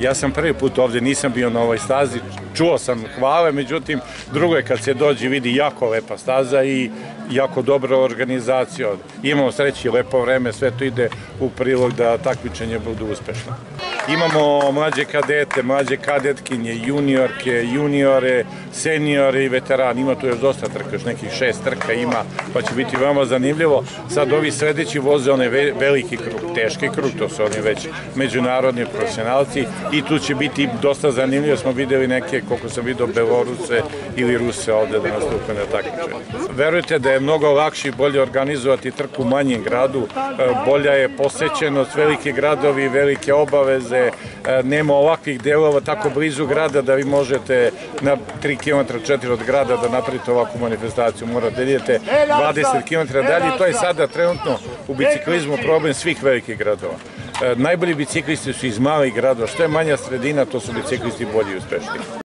Ja sam prvi put ovde, nisam bio na ovoj stazi, čuo sam hvale, međutim, drugo je kad se dođe vidi jako lepa staza i jako dobra organizacija. Imamo sreći, lepo vreme, sve to ide u prilog da takmičenje budu uspešno. Imamo mlađe kadete, mlađe kadetkinje, juniorke, juniore, seniore i veterani. Ima tu još dosta trka, još nekih šest trka ima, pa će biti veoma zanimljivo. Sad ovi sledeći voze onaj veliki krug, teški krug, to su oni već međunarodni profesionalci i tu će biti dosta zanimljivo. Smo videli neke, koliko sam vidio, Beloruse ili Ruse ovde da nastupe na takmičenju. Verujte da je mnogo lakše i bolje organizovati trku u manjem gradu, bolja je posećenost, veliki gradovi, velike obaveze, nema ovakvih delova tako blizu grada da vi možete na 3 km 4 od grada da napravite ovakvu manifestaciju. Morate da idete 20 km dalje. To je sada trenutno u biciklizmu problem svih velikih gradova. Najbolji biciklisti su iz malih gradova. Što je manja sredina, to su biciklisti bolji i uspešniji.